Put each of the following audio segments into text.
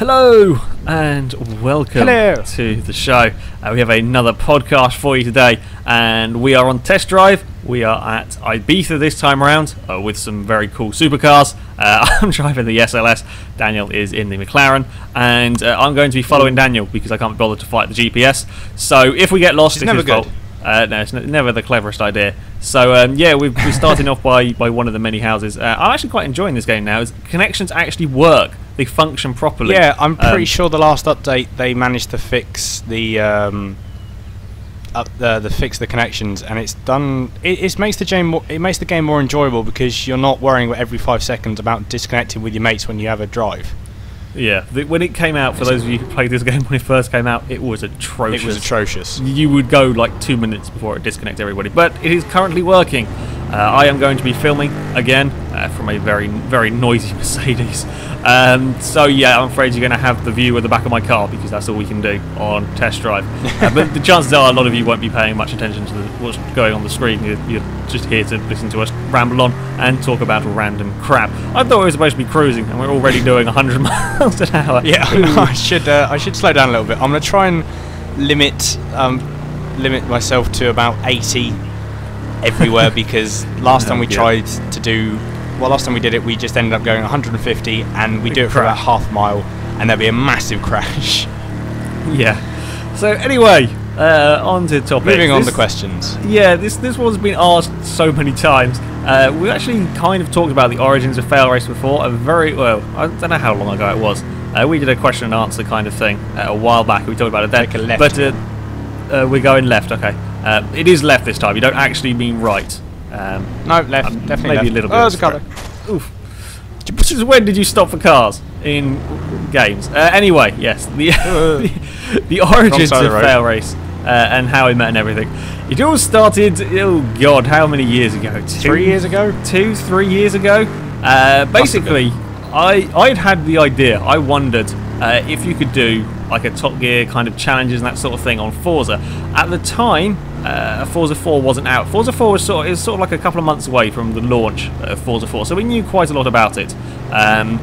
Hello and welcome Hello. to the show. Uh, we have another podcast for you today, and we are on test drive. We are at Ibiza this time around uh, with some very cool supercars. Uh, I'm driving the SLS. Daniel is in the McLaren, and uh, I'm going to be following Daniel because I can't be bothered to fight the GPS. So if we get lost, it's his good. fault. Uh, no, it's n- never the cleverest idea. So um, yeah, we've, we're starting off by, by one of the many houses. Uh, I'm actually quite enjoying this game now. As connections actually work, they function properly. Yeah, I'm pretty Um, sure the last update they managed to fix the um, up the the fix the connections, and it's done. It, it makes the game more, it makes the game more enjoyable because you're not worrying every five seconds about disconnecting with your mates when you have a drive. Yeah, the, when it came out, for those of you who played this game when it first came out, it was atrocious. It was atrocious. You would go like two minutes before it disconnected everybody, but it is currently working. Uh, I am going to be filming again uh, from a very, very noisy Mercedes. Um, so yeah, I'm afraid you're going to have the view of the back of my car because that's all we can do on test drive. Uh, but the chances are a lot of you won't be paying much attention to the, what's going on the screen. You're, you're just here to listen to us ramble on and talk about random crap. I thought we were supposed to be cruising, and we're already doing 100 miles an hour. Yeah, I, should uh, I should slow down a little bit. I'm gonna try and limit um, limit myself to about 80 everywhere because last time we Yeah. tried to do well, last time we did it, we just ended up going 150, and we Big do it for about half a mile, and there'd be a massive crash. Yeah. So anyway, uh, on to the topic. Moving on This- to questions. Yeah, this this one's been asked so many times. Uh, we actually kind of talked about the origins of fail race before. A very well, I don't know how long ago it was. Uh, we did a question and answer kind of thing uh, a while back. We talked about it then. Left. But uh, uh, we're going left. Okay, uh, it is left this time. You don't actually mean right. Um, No, left, um, definitely maybe left. a little bit. Oh, there's a car. Oof. Since when did you stop for cars in games? Uh, anyway, yes, the the, the origins of of the fail race uh, and how it met and everything. It all started. Oh God, how many years ago? Two, Three years ago? two, three years ago. Uh, basically, I I'd had the idea. I wondered uh, if you could do like a Top Gear kind of challenges and that sort of thing on Forza. At the time, uh, Forza 4 wasn't out. Forza 4 was sort of, was sort of like a couple of months away from the launch of Forza 4, so we knew quite a lot about it. Um,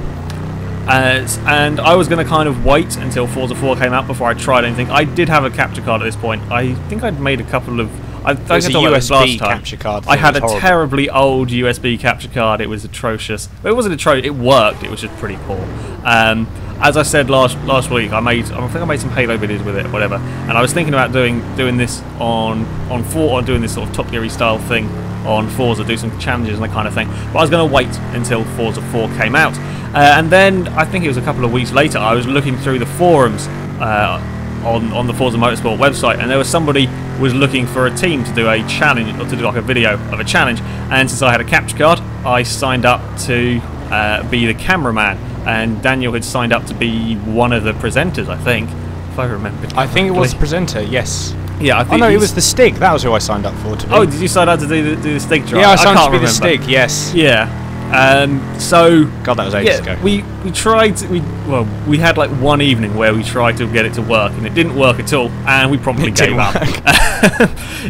as, and I was going to kind of wait until Forza 4 came out before I tried anything. I did have a capture card at this point. I think I'd made a couple of. I think was I a talked about USB last time. capture card I had a horrible. terribly old USB capture card. It was atrocious. It wasn't atrocious. It worked. It was just pretty poor. Um, as I said last last week, I made I think I made some Halo videos with it, whatever. And I was thinking about doing doing this on on four or doing this sort of Top Gear style thing on Forza, do some challenges and that kind of thing. But I was going to wait until Forza 4 came out. Uh, and then I think it was a couple of weeks later, I was looking through the forums uh, on, on the Forza Motorsport website, and there was somebody was looking for a team to do a challenge, or to do like a video of a challenge. And since I had a capture card, I signed up to uh, be the cameraman. And Daniel had signed up to be one of the presenters, I think, if I remember. I think it was the presenter. Yes. Yeah, I Oh think no, it was the Stig. That was who I signed up for. To be. Oh, did you sign up to do the, do the Stig drive? yeah, I signed can't up to be the. Stig. Yes. Yeah. Um, so God, that was ages yeah, ago. we we tried. To, we well, we had like one evening where we tried to get it to work, and it didn't work at all, and we probably It gave up.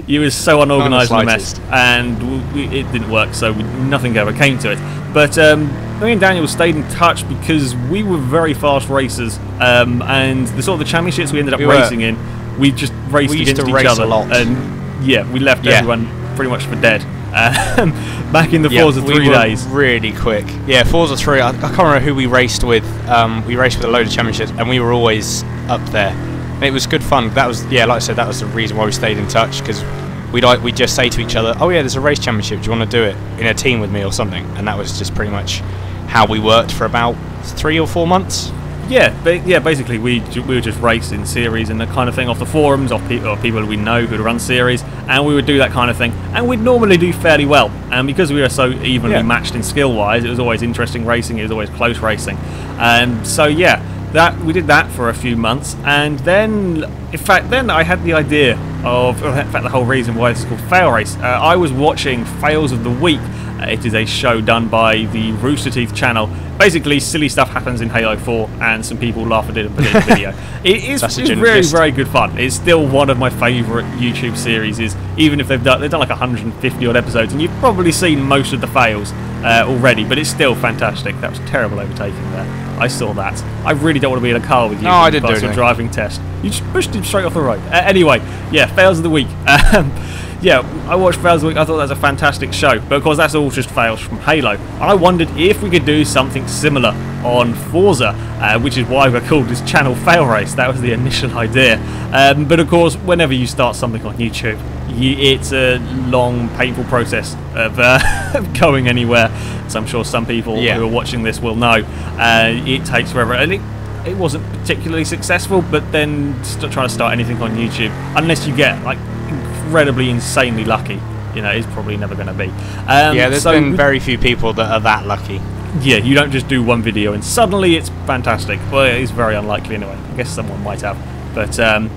it was so unorganised and a mess, and we, it didn't work. So we, nothing ever came to it. But um, me and Daniel stayed in touch because we were very fast racers, um, and the sort of the championships we ended up We racing in, we just raced We used against to each race other, a lot. and yeah, we left Yeah. everyone pretty much for dead. Um, back in the Yeah, Forza we three days. Really quick. Yeah, Forza 3, I, I can't remember who we raced with. Um, we raced with a load of championships and we were always up there. And it was good fun. That was, yeah, like I said, that was the reason why we stayed in touch because we'd, like, we'd just say to each other, oh yeah, there's a race championship, do you want to do it in a team with me or something? And that was just pretty much how we worked for about three or four months. Yeah, yeah. Basically, we we would just race in series and that kind of thing off the forums, off pe- or people we know who'd run series, and we would do that kind of thing, and we'd normally do fairly well. And because we were so evenly Yeah. matched in skill wise, it was always interesting racing. It was always close racing. Um, so yeah, that we did that for a few months, and then in fact, then I had the idea of in fact the whole reason why this is called Fail Race. Uh, I was watching Fails of the Week. Uh, it is a show done by the Rooster Teeth channel. Basically, silly stuff happens in Halo 4, and some people laugh at it and put it in a video. It is it's very, very good fun. It's still one of my favourite YouTube series. Is even if they've done they've done like 150 odd episodes, and you've probably seen most of the fails uh, already, but it's still fantastic. That was terrible overtaking there. I saw that. I really don't want to be in a car with you. No, I didn't do anything. driving test. You just pushed him straight off the road. Uh, anyway, yeah, fails of the week. Um, yeah, I watched fails of the week. I thought that was a fantastic show, but of course that's all just fails from Halo. And I wondered if we could do something similar on Forza, uh, which is why we're called this channel Fail Race. That was the initial idea. Um, but of course, whenever you start something on YouTube, you, it's a long, painful process of uh, going anywhere. As I'm sure some people Yeah. who are watching this will know. Uh, it takes forever, and it, it wasn't particularly successful. But then trying to start anything on YouTube, unless you get like incredibly, insanely lucky, you know, it's probably never going to be. Um, yeah, there's so been very few people that are that lucky. yeah, you don't just do one video and suddenly it's fantastic. Well, it's very unlikely anyway. I guess someone might have, but um,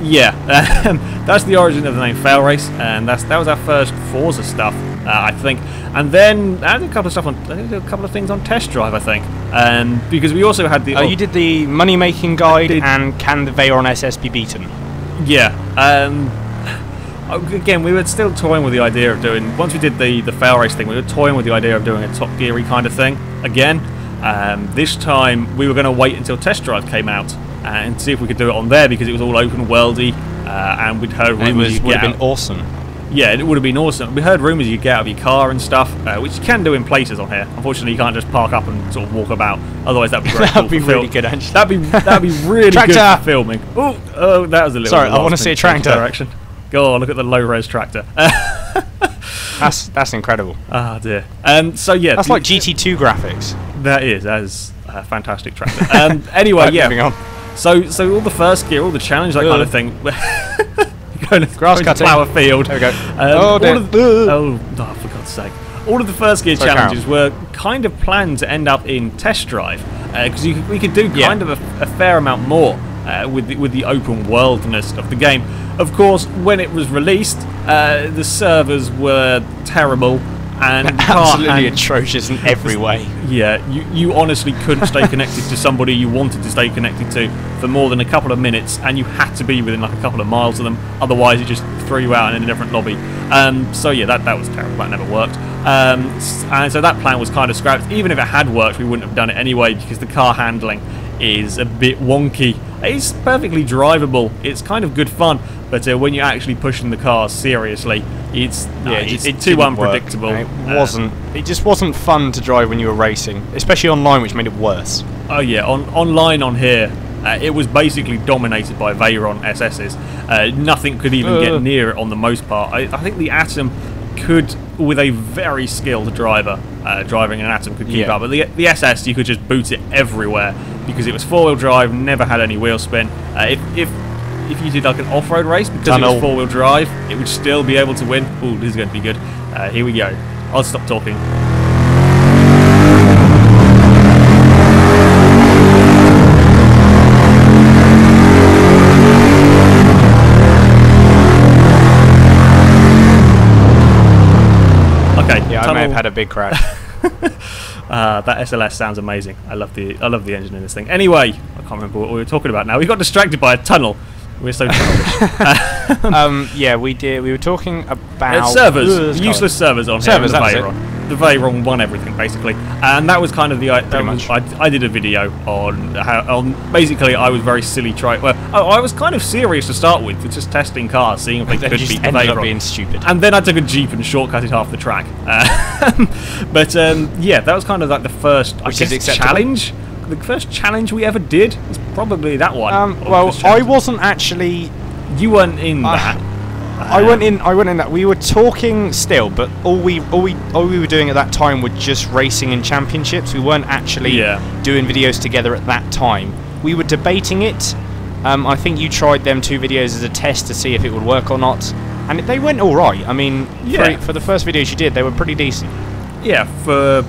yeah, that's the origin of the name Fail Race, and that's that was our first Forza stuff, uh, I think. And then I did a couple of stuff on, I did a couple of things on Test Drive, I think, um, because we also had the. Oh, you did the money making guide did. and can the Veyron SS be beaten? Yeah. Um, again, we were still toying with the idea of doing. Once we did the the fail race thing, we were toying with the idea of doing a Top Geary kind of thing again. Um, this time, we were going to wait until Test Drive came out and see if we could do it on there because it was all open worldy, uh, and we'd heard And it was you'd have been awesome. Yeah, it would have been awesome. We heard rumours you get out of your car and stuff, uh, which you can do in places on here. Unfortunately, you can't just park up and sort of walk about. Otherwise, that'd be great. That'd cool be really film. good, actually. That'd be that'd be really good for filming. Oh, oh, that was a little. Sorry, I wanna see a tractor. Direction. Go on, look at the low res tractor. That's that's incredible. Ah dear. Um, so yeah, That's like GT2 graphics. that is that is a fantastic tractor. Um, anyway, Right, yeah. moving on. So so all the first gear, all the challenge, that kind of thing. going to, Grass cutting. a field. There we go. Um, Oh, dear. the, oh, oh, for God's sake. All of the first gear Sorry, challenges were kind of planned to end up in test drive because could, we could do Yeah. kind of a, a fair amount more uh, with the, with the open worldness of the game. Of course, when it was released, uh, the servers were terrible and Absolutely hand- atrocious in every way. yeah, you, you honestly couldn't stay connected to somebody you wanted to stay connected to for more than a couple of minutes, and you had to be within like a couple of miles of them. Otherwise, it just threw you out in a different lobby. Um, so yeah, that, that was terrible. That never worked. Um, and so that plan was kind of scrapped. Even if it had worked, we wouldn't have done it anyway because the car handling is a bit wonky. It's perfectly drivable. It's kind of good fun, but uh, when you're actually pushing the car seriously, it's Yeah, uh, it's it too didn't work. unpredictable. It Uh, wasn't. It just wasn't fun to drive when you were racing, especially online, which made it worse. Oh yeah, on online on here, uh, it was basically dominated by Veyron SSs. Uh, nothing could even Uh. get near it on the most part. I, I think the Atom could, with a very skilled driver, uh, driving an Atom could keep Yeah. up. But the, the SS, you could just boot it everywhere because it was four-wheel drive, never had any wheel spin. Uh, if, if if you did like an off-road race because it Tunnel. was four-wheel drive, it would still be able to win. Oh, this is going to be good. Uh, here we go. I'll stop talking. Okay. Yeah, I may have had a big crash. Uh, that SLS sounds amazing. I love the I love the engine in this thing. Anyway, I can't remember what we were talking about now. We got distracted by a tunnel. We're so childish. um, yeah, we did. We were talking about Uh, servers, useless servers on Servers, here. on that The was Veyron. The Veyron won everything basically, and that was kind of the. I- that was- much. I, I did a video on how on basically I was very silly trying. Well, I, I was kind of serious to start with, with just testing cars, seeing if they They could just beat the ended up Veyron. being stupid. And then I took a jeep and shortcutted half the track. Uh, but um, yeah, that was kind of like the first I Which is guess, acceptable. challenge. The first challenge we ever did was probably that one. Um, well, I wasn't actually. You weren't in I- that. I went in. I went in that. We were talking still, but all we all we all we were doing at that time were just racing in championships. We weren't actually Yeah. doing videos together at that time. We were debating it. Um, I think you tried them two videos as a test to see if it would work or not, and they went all right. I mean, Yeah. for, for the first videos you did, they were pretty decent. yeah, for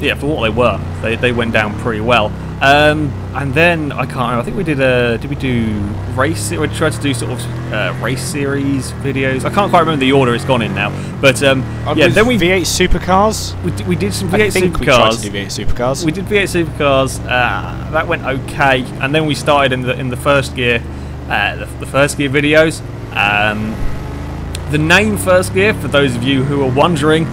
yeah for what they were, they, they went down pretty well. Um, and then I can't remember. I think we did a did we do race? We tried to do sort of uh, race series videos. I can't quite remember the order it's gone in now. But um, yeah, then we V8 supercars. we, did- we did some I V8 think we tried to do V8 supercars. We did V8 supercars. Uh, that went okay, and then we started in the in the first gear, uh, the, the first gear videos. Um, the name first gear, for those of you who are wondering,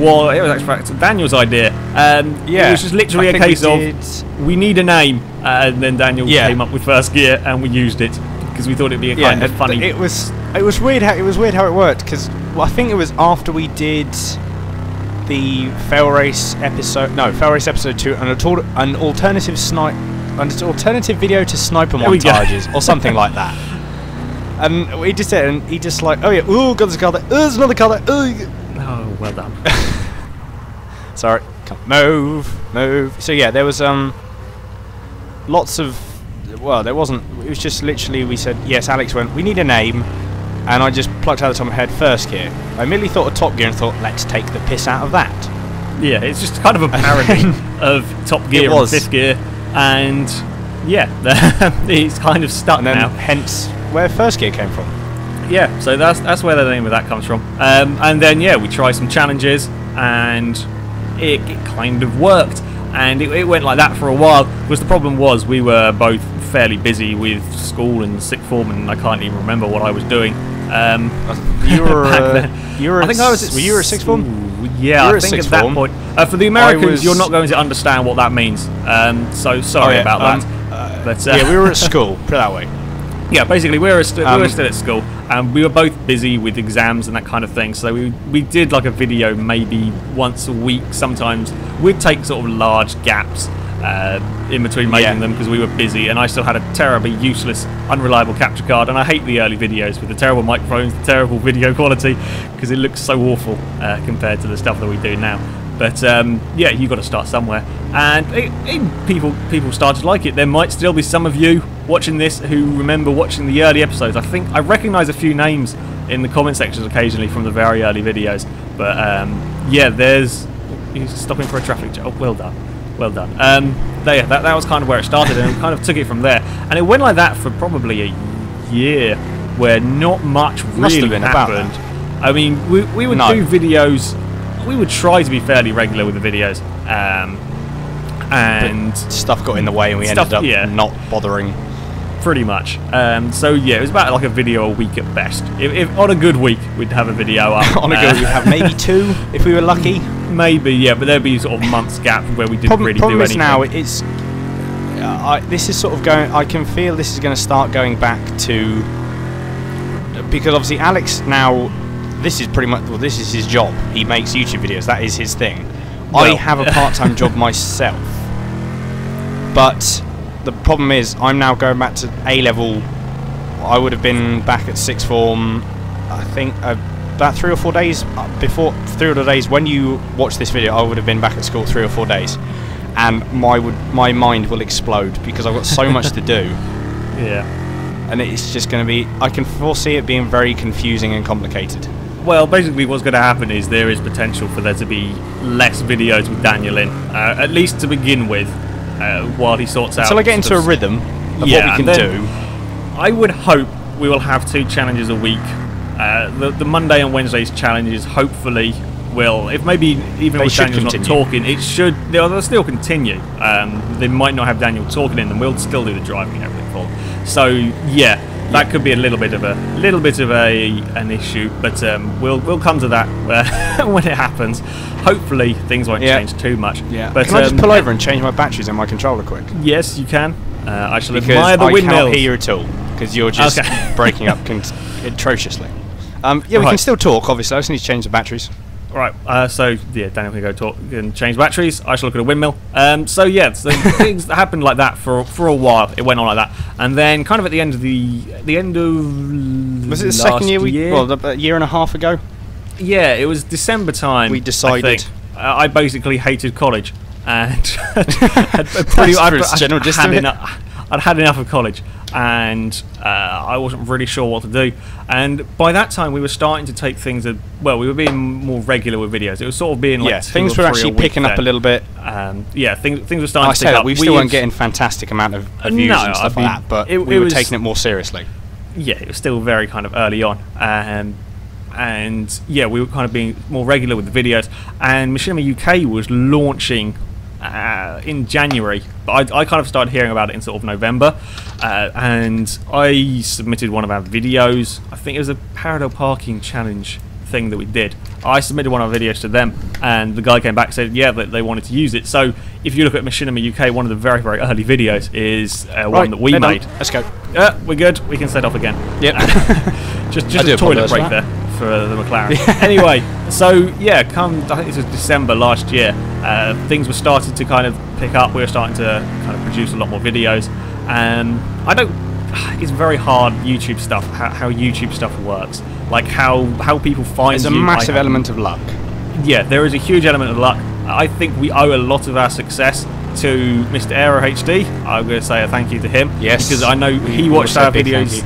well, it was actually Daniel's idea. Um, Yeah, it was just literally I a think we case of we need a name, uh, and then Daniel Yeah. came up with first gear, and we used it because we thought it'd be a yeah, kind of funny. It was it was weird how it was weird how it worked because well, I think it was after we did the fail race episode. No, fail race episode two, an, an alternative snipe, an alternative video to sniper There we go. montages or something like that. And he just said, and he just like, oh yeah, oh, got this colour, oh, there's another car there, oh. oh, well done. Sorry, come move, move. So yeah, there was um lots of well, there wasn't. It was just literally we said yes. Alex went. We need a name, and I just plucked out of the top of my head first gear. I immediately thought of Top Gear and thought, let's take the piss out of that. Yeah, it's just kind of a parody of Top Gear and. Fifth Gear, and yeah, it's kind of stuck And then now. hence where first gear came from. Yeah, so that's that's where the name of that comes from. Um, and then yeah, we try some challenges, and it, it kind of worked. And it, it went like that for a while. Because the problem was we were both fairly busy with school and sick form, and I can't even remember what I was doing. Um, You were uh, you were I think I was. You were sixth form? Yeah, I think at that form. point. Uh, for the Americans, you're not going to understand what that means. Um, so sorry Oh, yeah, about um, that. but uh, yeah, we were at school. Put it that way. Yeah, basically we were, st- we were Um, still at school, and we were both busy with exams and that kind of thing. So we we did like a video maybe once a week. Sometimes we'd take sort of large gaps uh, in between making Yeah. them because we were busy, and I still had a terribly useless, unreliable capture card. And I hate the early videos with the terrible microphones, the terrible video quality, because it looks so awful uh, compared to the stuff that we do now. But um, yeah, you've got to start somewhere, and it, it, people people started to like it. There might still be some of you watching this who remember watching the early episodes. I think I recognise a few names in the comment sections occasionally from the very early videos. But um, yeah, there's he's stopping for a traffic jam. Oh, well done, well done. Um, there, that that was kind of where it started, and kind of took it from there. And it went like that for probably a year, where not much really happened. I mean, we, we would No. do videos. We would try to be fairly regular with the videos, um, and Stuff got in the way, and we Stuff- ended up yeah. not bothering. pretty much. Um, so yeah, it was about like a video a week at best. If, if on a good week, we'd have a video up. On a Uh, go, we have maybe two if we were lucky. maybe yeah, but there'd be sort of months gap where we didn't problem, really problem do is anything. now it's uh, I, this is sort of going I can feel this is going to start going back to because obviously Alex now this is pretty much well this is his job. He makes YouTube videos. That is his thing. I have a part-time job myself. But the problem is I'm now going back to A level I would have been back at sixth form I think uh, about three or four days uh, before three or four days when you watch this video I would have been back at school three or four days. And my would my mind will explode because I've got so much to do. Yeah. and it's just going to be I can foresee it being very confusing and complicated Well, basically, what's going to happen is there is potential for there to be less videos with Daniel in, uh, at least to begin with, uh, while he sorts out. until I get into a rhythm of Yeah, what we can do I would hope we will have two challenges a week. Uh, the, the Monday and Wednesday's challenges hopefully will, if maybe even They with Daniel's not talking, it should, they'll, they'll still continue. Um, they might not have Daniel talking in them, we'll still do the driving and everything for them. So, yeah, that could be a little bit of a little bit of a an issue, but um, we'll we'll come to that uh, when it happens. Hopefully, things won't Yeah. change too much. yeah but can I just um, pull over and change my batteries in my controller quick Yes, you can. Uh, I shall because admire the I windmills. can't hear you at all because you're just Okay. breaking up atrociously. Um, yeah, we Right. can still talk. Obviously, I just need to change the batteries. Right, uh, so yeah, Daniel can go talk and change batteries. I shall look at a windmill. Um, so yeah, so things that happened like that for for a while. It went on like that, and then kind of at the end of the the end of Was it the second year we? year? Well, a year and a half ago. yeah, it was December time. We I decided. think. Uh, I basically hated college, and had pretty, That's I'd, for its I'd general gist had enough. I'd had enough of college, and uh, I wasn't really sure what to do. And by that time, we were starting to take things. That, well, we were being more regular with videos. It was sort of being like yeah, things were actually picking up a little bit. Um, yeah, things things were starting I to pick up. we still weren't getting fantastic amount of, of views No, and stuff I like that, but it- we it were was- taking it more seriously. yeah, it was still very kind of early on. Um, and yeah, we were kind of being more regular with the videos. And Machinima UK was launching uh, in January, but I, I kind of started hearing about it in sort of November. Uh, and I submitted one of our videos. I think it was a parallel parking challenge thing that we did. I submitted one of our videos to them, and the guy came back and said, yeah, that they wanted to use it. So if you look at Machinima UK, one of the very, very early videos is uh, one that we made. Let's go. Uh, we're good. We can set off again. Yep. Just, just do a toilet break there. For the McLaren. anyway, so yeah, come I think this was December last year. Uh, things were starting to kind of pick up. We were starting to kind of produce a lot more videos, and I don't. It's very hard YouTube stuff. How, how YouTube stuff works, like how how people find There's a you. Massive element of luck. yeah, there is a huge element of luck. I think we owe a lot of our success to Mr. Aero HD. I'm going to say a thank you to him. Yes, because I know he watched our videos.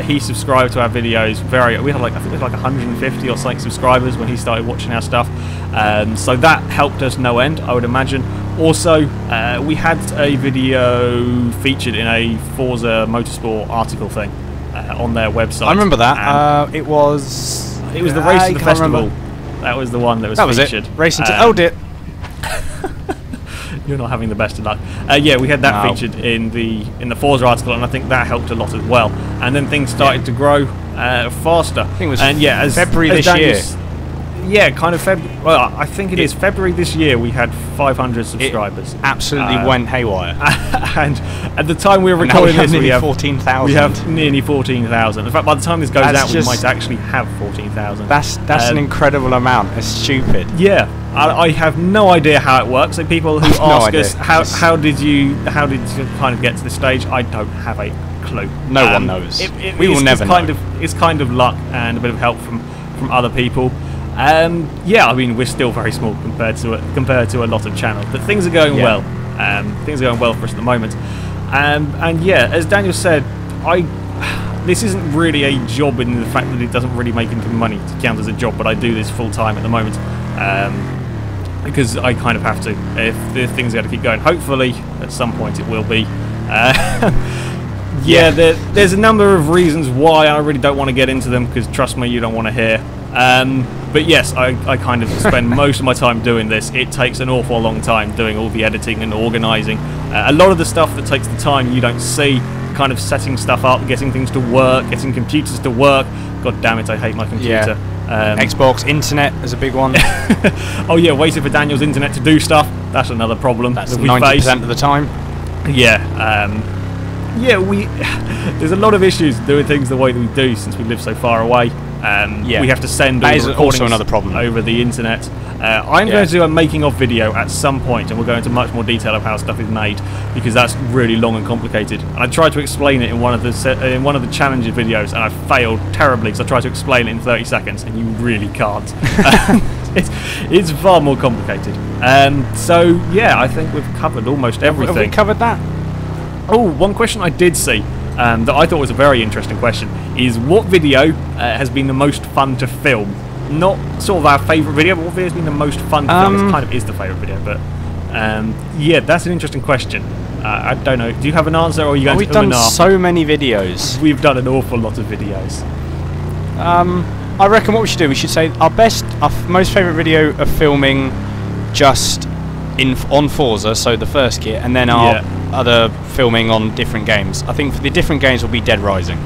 He subscribed to our videos very. We had like I think it was like 150 or something subscribers when he started watching our stuff. Um, so that helped us no end, I would imagine. Also, uh, we had a video featured in a Forza Motorsport article thing uh, on their website. I remember that. Uh, it was. it was the race I of the festival. remember. That was the one that was That was featured. it. Racing to. Um, oh, dear. You're not having the best of luck. Uh, yeah, we had that No. featured in the in the Forza article, and I think that helped a lot as well. And then things started to grow uh, faster. I think it was and yeah, as February as this Daniel year. Yeah, kind of February. Well, I think it is February this year. We had 500 subscribers, Absolutely uh, went haywire. and at the time we were recording we have this, we nearly have 14,000. we have nearly 14,000. In fact, by the time this goes That's out, just- we might actually have 14,000. That's that's an Um, incredible amount. It's stupid. Yeah, I, I have no idea how it works. So people who I've no ask us how, It's- how did you how did you kind of get to this stage, I don't have a clue. Um, No one knows. It, it- We will it's never kind know. of it's kind of luck and a bit of help from from other people. Um, yeah, I mean we're still very small compared to a, compared to a lot of channels, but things are going Yeah. well. Um, things are going well for us at the moment. Um, and yeah, as Daniel said, I this isn't really a job in the fact that it doesn't really make any money to count as a job, but I do this full time at the moment. Um, because I kind of have to. If the things got to keep going, hopefully at some point it will be. Uh, yeah, There, there's a number of reasons why I really don't want to get into them because trust me, you don't want to hear. Um, but yes, I, I kind of spend most of my time doing this. It takes an awful long time doing all the editing and organising. Uh, a lot of the stuff that takes the time you don't see, kind of setting stuff up, getting things to work, getting computers to work. God damn it, I hate my computer. Um, Xbox, internet is a big one. oh yeah, waiting for Daniel's internet to do stuff. That's another problem That's that we ninety face. percent of the time. Yeah, um, yeah. We there's a lot of issues doing things the way that we do since we live so far away. Um, Yeah. we have to send all the also another problem. over the internet. Uh, I'm Yeah. going to do a making of video at some point, and we'll go into much more detail of how stuff is made because that's really long and complicated. And I tried to explain it in one of the se- in one of the challenges videos, and I failed terribly because I tried to explain it in 30 seconds, and you really can't. it's, it's far more complicated. Um, so yeah, I think we've covered almost everything. Have we covered that? Oh, one question I did see um, that I thought was a very interesting question is what video uh, has been the most fun to film? Not sort of our favourite video, but what video has been the most fun to film? Um, It kind of is the favourite video, but um, yeah, that's an interesting question. Uh, I don't know. Do you have an answer, or are you going We've to um done so many videos. We've done an awful lot of videos. Um, I reckon what we should do, we should say our best, our most favourite video of filming just in on Forza, so the first kit, and then our Yeah. Other filming on different games. I think for the different games will be Dead Rising.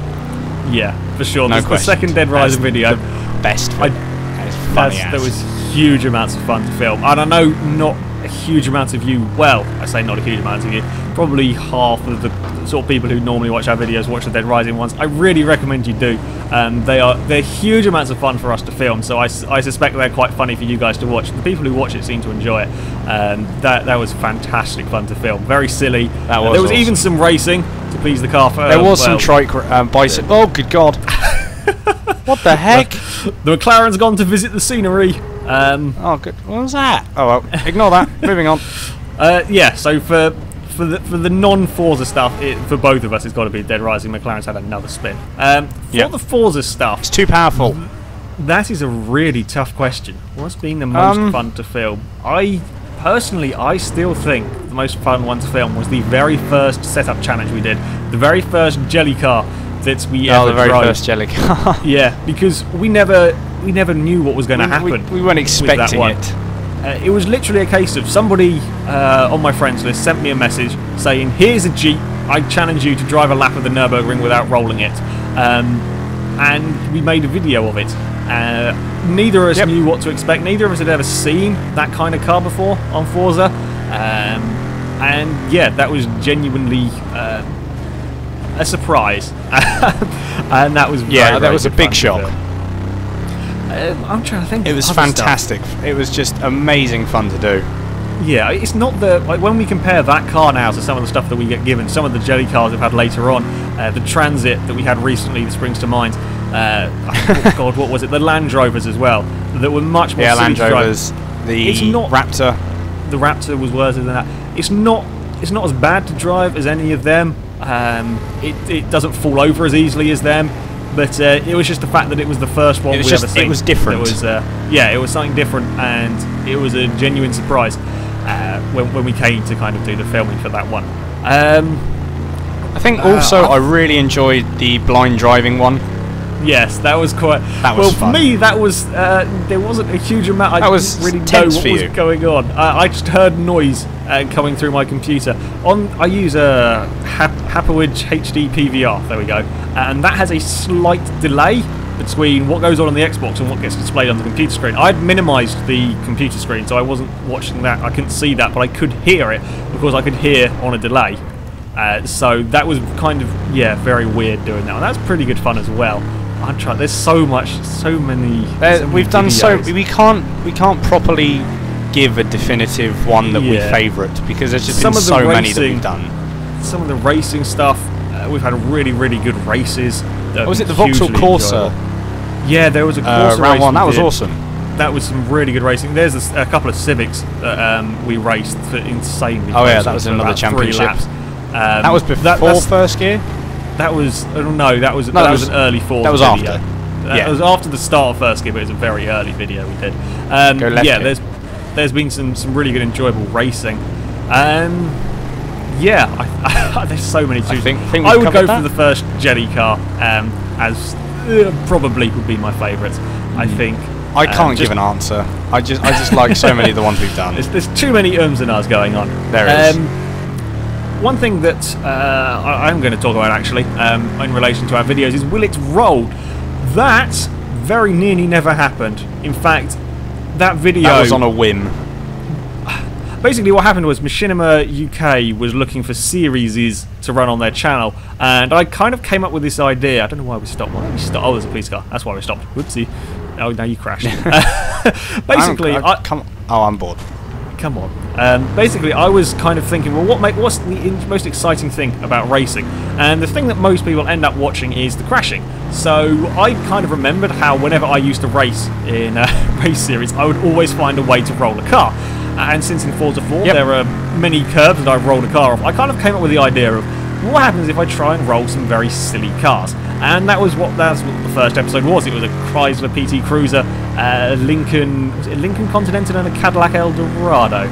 Yeah, for sure. No There's the second Dead That's Rising video. the best. I- film. It's funny That's, there was huge amounts of fun to film, and I know not a huge amount of you. Well, I say not a huge amount of you. Probably half of the sort of people who normally watch our videos watch the Dead Rising ones. I really recommend you do. Um, they are they're huge amounts of fun for us to film, so I, I suspect they're quite funny for you guys to watch. The people who watch it seem to enjoy it. Um, that that was fantastic fun to film. Very silly. That Uh, was there was awesome. even some racing to please the car. there was some trike um, bicycle. Oh, good God! what the heck? The McLaren's gone to visit the scenery. Um, Oh, good. What was that? Oh well, ignore that. Moving on. Uh, yeah, so for for the for the non Forza stuff, it, for both of us, it's got to be Dead Rising. McLaren's had another spin. Um, for Yep. the Forza stuff, It's too powerful. that is a really tough question. What's been the most Um, fun to film? I personally, I still think the most fun one to film was the very first setup challenge we did, the very first jelly car that we Oh, ever the very drove. first jelly car. Yeah, because we never we never knew what was going to we, happen. we weren't with that expecting it. Uh, it was literally a case of somebody uh, on my friends list sent me a message saying, "Here's a Jeep. I challenge you to drive a lap of the Nurburgring without rolling it." Um, and we made a video of it. Uh, neither of us Yep. knew what to expect. Neither of us had ever seen that kind of car before on Forza, um, and yeah, that was genuinely uh, a surprise, and that was Yeah, very, that very was a big shock. Do. Um, I'm trying to think. It was other stuff. fantastic. It was just amazing fun to do. Yeah, it's not the like when we compare that car now to some of the stuff that we get given, some of the jelly cars we've had later on, uh, the Transit that we had recently that springs to mind. Uh, oh God, what was it? The Land Rovers as well, that were much more Yeah, Land to drive. Rovers, the It's not- Raptor. The Raptor was worse than that. It's not. It's not as bad to drive as any of them. Um, it, it doesn't fall over as easily as them, but uh, it was just the fact that it was the first one It was we just- ever it was different. It was, uh, yeah, it was something different, and it was a genuine surprise uh, when, when we came to kind of do the filming for that one. Um, I think Uh, also I- really enjoyed the blind driving one. Yes, that was quite. That was well, fun. for me, that was. Uh, there wasn't a huge amount. I That was didn't really know what was going on. I, I just heard noise uh, coming through my computer. On, I use a Hap- Hauppauge HD PVR. There we go, and that has a slight delay between what goes on on the Xbox and what gets displayed on the computer screen. I'd minimised the computer screen, so I wasn't watching that. I couldn't see that, but I could hear it because I could hear on a delay. Uh, so that was kind of yeah, very weird doing that. And that's pretty good fun as well. I'm trying. There's so much, so many. Uh, so many we've done so. We can't. We can't properly give a definitive one that we favourite because there's just Some been of the so many that we've done. Some of the racing stuff. Uh, we've had really, really good races. Oh, was it the Vauxhall Corsa enjoyable. Yeah, there was a uh, Corsa round race one? That was did. awesome. That was some really good racing. There's a couple of Civics that um, we raced for insanely. Oh, yeah, that was another championship. laps. Um, That was before that, first gear. That was uh, no, that was No, that, that was, was- an early Forza that was video. after. That Yeah. was after the start of first gear, but it was a very early video we did. Um, Go left yeah, here. there's there's been some some really good enjoyable racing. Um, yeah, I, there's so many. To I think- think I would go covered for the first Jelly car um, as uh, probably would be my favourite. I think. I Um, can't just- give an answer. I just I just like so many of the ones we've done. there's, there's too many ums and ahs going on. There is. Um, one thing that uh, I, I'm going to talk about actually um, in relation to our videos is will it roll? That very nearly never happened. In fact, that video That was on a whim. Basically what happened was Machinima UK was looking for series to run on their channel, and I kind of came up with this idea. I don't know why we stopped. Why did we stop? Oh, there's a police car. That's why we stopped. Whoopsie. Oh, now you crashed. basically, I'm- I, I, come. Oh, I'm bored. Come on. Um, basically, I was kind of thinking, well, what make, what's the in- most exciting thing about racing? And the thing that most people end up watching is the crashing. So I kind of remembered how whenever I used to race in a race series, I would always find a way to roll a car. And since in Forza 4 Yep. there are many curves that I've rolled a car off, I kind of came up with the idea of what happens if I try and roll some very silly cars. And that was what that's what the first episode was. It was a Chrysler PT Cruiser, a Lincoln was it Lincoln Continental and a Cadillac Eldorado,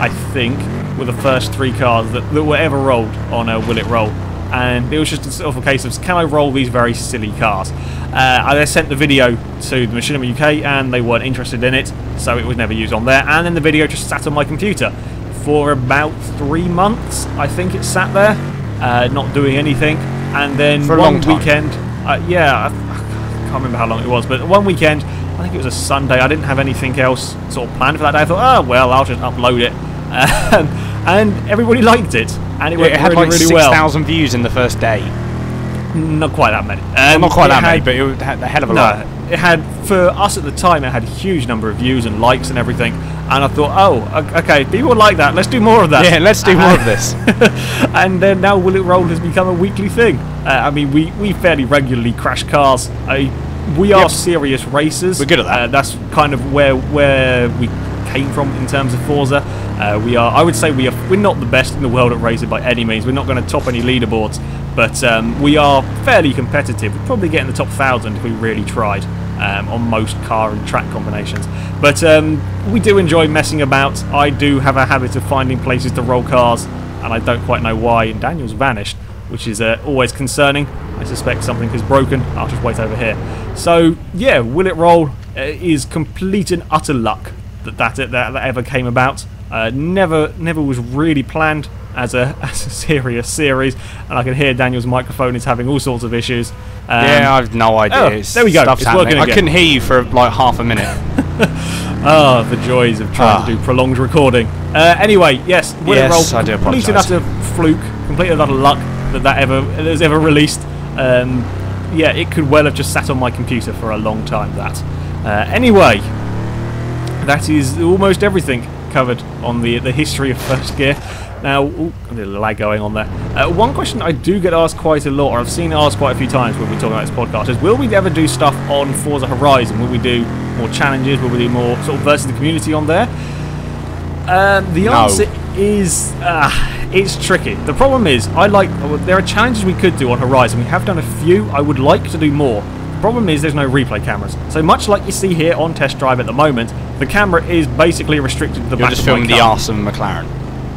I think, were the first three cars that, that were ever rolled on a Will It Roll. And it was just a sort of a case of can I roll these very silly cars? Uh, I then sent the video to the Machinima UK and they weren't interested in it, so it was never used on there. And then the video just sat on my computer for about three months. I think it sat there, uh, not doing anything. And then For a one long time. weekend, uh, yeah, I, I can't remember how long it was, but one weekend, I think it was a Sunday. I didn't have anything else sort of planned for that day. I thought, oh well, I'll just upload it, um, and everybody liked it, and it went it had really, like really six well. thousand views in the first day. Not quite that many. Well, Um, not quite it that many, but it had a hell of a no, lot. it had for us at the time. It had a huge number of views and likes and everything. And I thought, oh, okay, people like that. Let's do more of that. Yeah, let's do more of this. and then now Will It Roll has become a weekly thing. Uh, I mean, we, we fairly regularly crash cars. I, we are Yep. serious racers. We're good at that. Uh, that's kind of where where we came from in terms of Forza. Uh, we are, I would say, we are. We're not the best in the world at racing by any means. We're not going to top any leaderboards, but um, we are fairly competitive. We'd probably get in the top thousand if we really tried. Um, on most car and track combinations, but um, we do enjoy messing about. I do have a habit of finding places to roll cars, and I don't quite know why. And Daniel's vanished, which is uh, always concerning. I suspect something is broken. I'll just wait over here. So yeah, will it roll? Uh, is complete and utter luck that that that, that ever came about. Uh, never never was really planned. as a as a serious series, and I can hear Daniel's microphone is having all sorts of issues. Um, yeah, I've no idea. oh, there we go. stuff's It's happening. working I couldn't hear you for like half a minute. Ah, the joys of trying Ah. to do prolonged recording. Uh, anyway, yes, Yes, Roll, I do complete and apologise. utter fluke, complete and utter luck that that ever that was ever released. Um, yeah, it could well have just sat on my computer for a long time. That. Uh, anyway, that is almost everything covered on the the history of First Gear. Now, ooh, a little lag going on there. Uh, one question I do get asked quite a lot, or I've seen asked quite a few times when we're talking about this podcast, is will we ever do stuff on Forza Horizon? Will we do more challenges? Will we do more sort of versus the community on there? Um, the No. answer is uh, it's tricky. The problem is, I like there are challenges we could do on Horizon. We have done a few. I would like to do more. The problem is there's no replay cameras. So much like you see here on test drive at the moment, the camera is basically restricted to the You're back just of filming the arse of McLaren.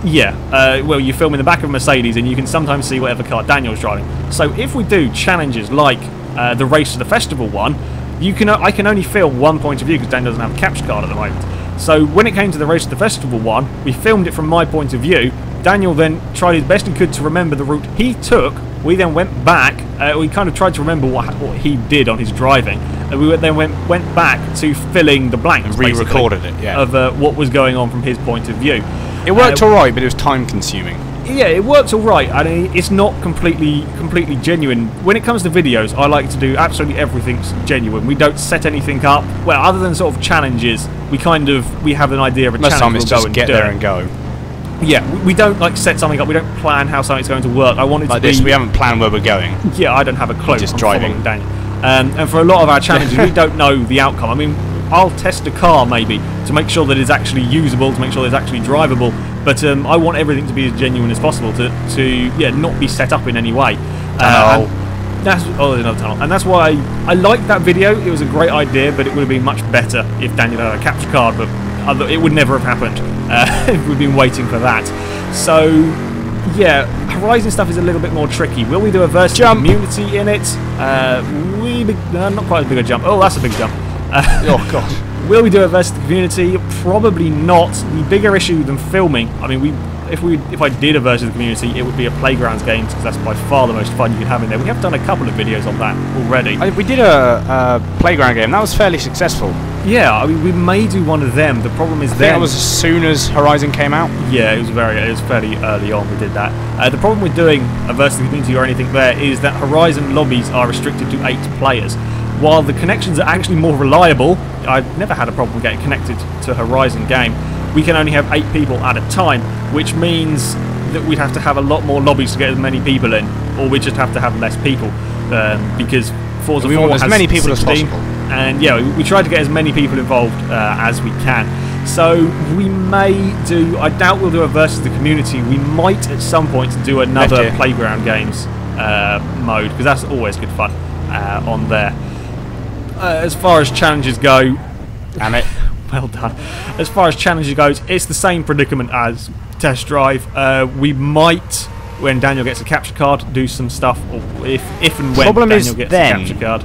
Yeah, uh, well, you film in the back of a Mercedes and you can sometimes see whatever car Daniel's driving. So if we do challenges like uh, the race to the festival one, you can I can only film one point of view because Dan doesn't have a capture card at the moment. So when it came to the race to the festival one, we filmed it from my point of view. Daniel then tried his best and could to remember the route he took. We then went back. Uh, we kind of tried to remember what, what he did on his driving. And we then went went back to filling the blanks. And re-recorded it, yeah. Of uh, what was going on from his point of view. It worked Uh, alright, but it was time consuming. yeah, it works all right. I mean, it's not completely completely genuine. When it comes to videos, I like to do absolutely everything's genuine. We don't set anything up. Well, other than sort of challenges, we kind of we have an idea of a Most of the time it's we'll just get there it. and go. Yeah, we- don't like set something up. We don't plan how something's going to work. I wanted Like to this, be. we haven't planned where we're going. Yeah, I don't have a clue. just I'm driving. Daniel. Um, and for a lot of our challenges, we don't know the outcome. I mean, I'll test a car maybe to make sure that it's actually usable, to make sure that it's actually drivable. But um, I want everything to be as genuine as possible to, to yeah, not be set up in any way. Uh, and that's oh, there's another tunnel, and that's why I, I liked that video. It was a great idea, but it would have been much better if Daniel had a capture card. But other, it would never have happened uh, if we'd been waiting for that. So yeah, Horizon stuff is a little bit more tricky. Will we do a versus Jump. community in it? Uh, we big, uh, not quite as big a jump. Oh, that's a big jump. Uh, oh god. Will we do a versus the community? Probably not. The bigger issue than filming. I mean, we if we if I did a version of the community, it would be a playgrounds games because that's by far the most fun you can have in there. We have done a couple of videos on that already. I, we did a, a playground game. That was fairly successful. Yeah, I mean, we may do one of them. The problem is that was as soon as Horizon came out. Yeah, it was very, it was fairly early on we did that. Uh, the problem with doing a version of the community or anything there is that Horizon lobbies are restricted to eight players. While the connections are actually more reliable, I've never had a problem getting connected to Horizon game. We can only have eight people at a time, which means that we'd have to have a lot more lobbies to get as many people in, or we just have to have less people um, because Forza We 4 want as many people as 16, possible. and yeah, we, we try to get as many people involved uh, as we can. So we may do. I doubt we'll do a versus the community. We might at some point do another playground games uh, mode because that's always good fun uh, on there. Uh, as far as challenges go, Damn it. Well done. As far as challenges goes, it's the same predicament as test drive. Uh, we might, when Daniel gets a capture card, do some stuff. Or if if and when Problem Daniel is gets then- a capture card.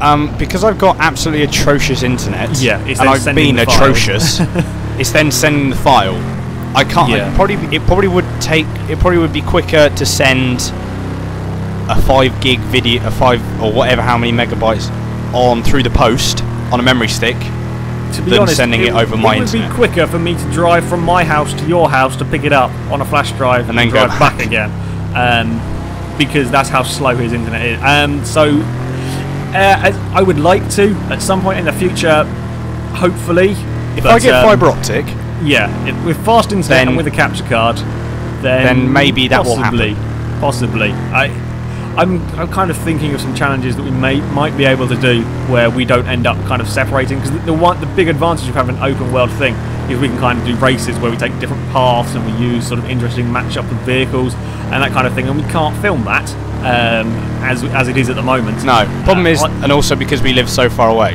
Um, because I've got absolutely atrocious internet. Yeah, it's and I've been atrocious. it's then sending the file. I can't. Yeah. It probably it probably would take. It probably would be quicker to send a five gig video, a five or whatever, how many megabytes on through the post on a memory stick. To be than honest, sending it over my It would internet. be quicker for me to drive from my house to your house to pick it up on a flash drive And then go drive back. back again, um, because that's how slow his internet is. Um, so, uh, as- I would like to at some point in the future, hopefully. If but, I get um, fibre optic, yeah, it, with fast internet Then- and with a capture card, then, then maybe that will possibly, Possibly, I, I'm, I'm kind of thinking of some challenges that we may might be able to do where we don't end up kind of separating because the, the one the big advantage of having an open world thing is we can kind of do races where we take different paths and we use sort of interesting match up of vehicles and that kind of thing, and we can't film that um, as as it is at the moment. no. Problem Uh, is, I- and also because we live so far away.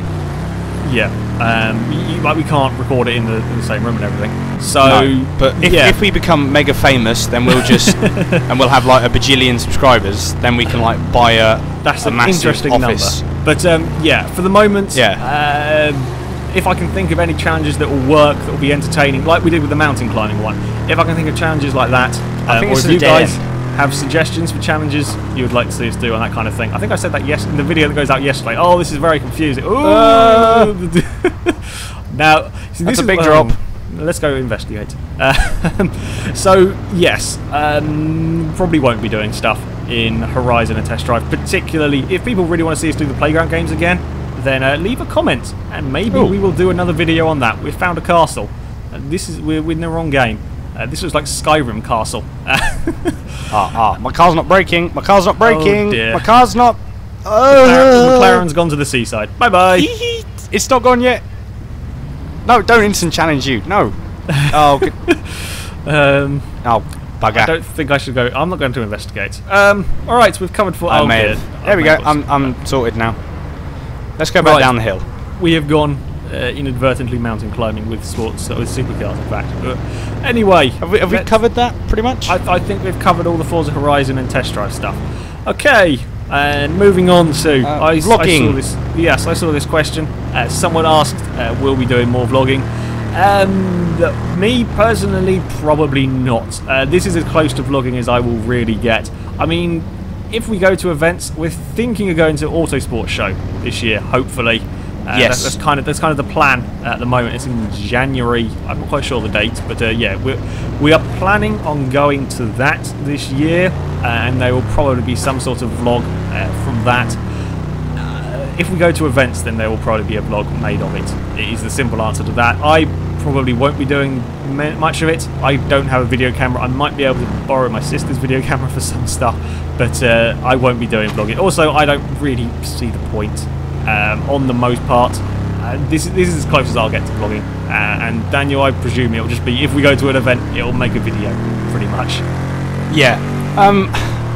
yeah, um, you, like we can't record it in the, in the same room and everything. So, No, but if, yeah. if we become mega famous, then we'll just and we'll have like a bajillion subscribers. Then we can like buy a That's a an massive interesting office. number. But um, yeah, for the moment, Yeah. um, if I can think of any challenges that will work, that will be entertaining, like we did with the mountain climbing one, if I can think of challenges like that, um, think or it's if you guys end. Have suggestions for challenges you would like to see us do and that kind of thing. I think I said that yes in the video that goes out yesterday. Oh, this is very confusing. Ooh. Uh. now, see, That's a is- big um, drop. Let's go investigate. Um, so yes, um, probably won't be doing stuff in Horizon and Test Drive, particularly if people really want to see us do the playground games again. Then uh, leave a comment, and maybe Ooh. we will do another video on that. We found a castle. Uh, this is we're, we're in the wrong game. Uh, this was like Skyrim Castle. Ah, ah, my car's not braking. My car's not braking. Oh, dear. my car's not. McLaren, Uh, McLaren's gone to the seaside. Bye bye. it's not gone yet. No, don't instant challenge you. No. Oh. Um, oh, bugger. I don't think I should go. I'm not going to investigate. Um, all right, we've covered for. I oh, may dear. have. I There we go. I'm, I'm sorted now. Let's go back Right. down the hill. we have gone uh, inadvertently mountain climbing with sports with supercars. In fact. But anyway, Have we, have we covered that pretty much? I, I think we've covered all the Forza Horizon and test drive stuff. Okay, and moving on to Uh, I, I vlogging. saw this. Yes, I saw this question. Uh, someone asked, uh, "Will we be doing more vlogging?" Um, me personally, probably not. Uh, this is as close to vlogging as I will really get. I mean, if we go to events, we're thinking of going to Autosport show this year, hopefully. Uh, Yes. that's, that's kind of that's kind of the plan at the moment. It's in January. I'm not quite sure the date, but uh, yeah, we're, we are planning on going to that this year, uh, and there will probably be some sort of vlog uh, from that. Uh, if we go to events, then there will probably be a vlog made of it. It is the simple answer to that. I probably won't be doing much of it. I don't have a video camera. I might be able to borrow my sister's video camera for some stuff, but uh, I won't be doing vlogging. Also, I don't really see the point um, on the most part. Uh, this, this is as close as I'll get to vlogging. Uh, and Daniel, I presume it'll just be if we go to an event, it'll make a video, pretty much. Yeah. Um,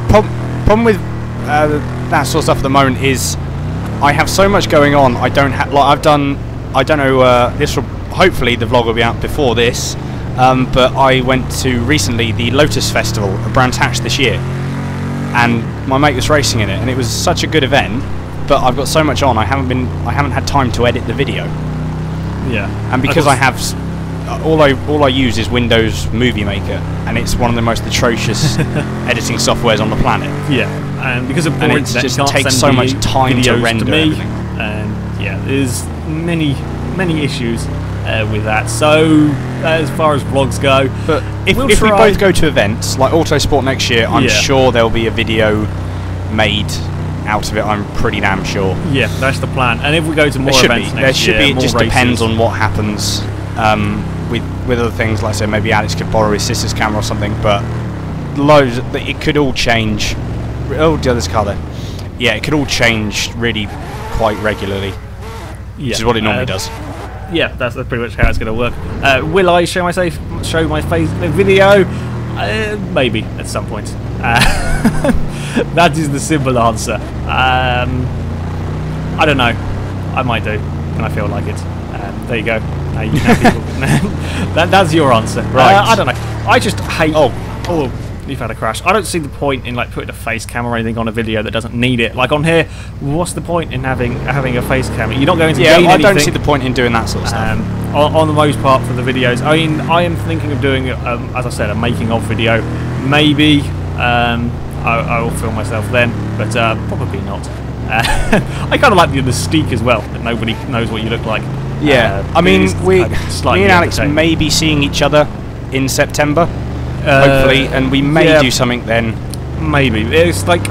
prob- problem with uh, that sort of stuff at the moment is I have so much going on. I don't have like I've done. I don't know. Uh, this will hopefully the vlog will be out before this. Um, but I went to recently the Lotus Festival at Brands Hatch this year, and my mate was racing in it, and it was such a good event. But I've got so much on. I haven't been. I haven't had time to edit the video, Yeah. and because I have. uh, All I all I use is Windows Movie Maker, and it's one of the most atrocious editing softwares on the planet. Yeah, and because of And it just takes so much time to render me. everything. And yeah, there's many many issues uh, with that. So as far as vlogs go, But if, We'll if we both go to events like Autosport next year, I'm Yeah. sure there'll be a video made out of it. I'm pretty damn sure. yeah, that's the plan. And if we go to more There should be. events There should year, be. It just races, depends on what happens um, with with other things. Like I said, maybe Alex could borrow his sister's camera or something. But loads. It could all change. Oh, the other's car there. Yeah, it could all change really quite regularly, yeah, which is what it normally uh, does. Yeah, that's, that's pretty much how it's going to work. Uh, will I show my myself show my face video? Uh, maybe at some point. Uh, that is the simple answer. Um, I don't know. I might do when I feel like it. Um, there you go. Now you know people. that, that's your answer. Right. Uh, I don't know. I just hate. Oh. oh, you've had a crash. I don't see the point in like putting a face cam or anything on a video that doesn't need it. Like on here, what's the point in having having a face cam? You're not going to Yeah, gain I don't see the point in doing that sort of stuff. Um, on, on the most part for the videos. I mean, I am thinking of doing, um, as I said, a making of video. Maybe um, I, I will film myself then, but uh, probably not. Uh, I kind of like the mystique as well, that nobody knows what you look like. Yeah, Uh, I mean, we, me and Alex may be seeing each other in September, Uh, hopefully, and we may yeah. do something then. Maybe it's like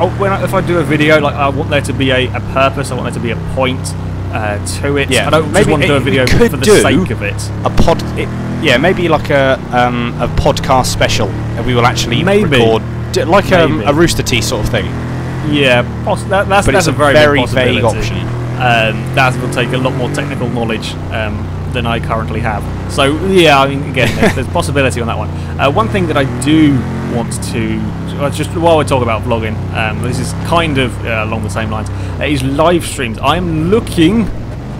oh, when I, if I do a video, like I want there to be a, a purpose. I want there to be a point uh, to it. Yeah, I don't just want to do a video for the sake of it. A pod, it, yeah, maybe like a um, a podcast special that we will actually Maybe. record, d- like um, a Rooster Teeth sort of thing. Yeah, that, that's, But that's it's a very, very vague option. Um, that will take a lot more technical knowledge um, than I currently have. So yeah, I mean, again, there's, there's possibility on that one. Uh, one thing that I do want to, uh, just while we talk about vlogging, um, this is kind of uh, along the same lines, uh, is live streams. I'm looking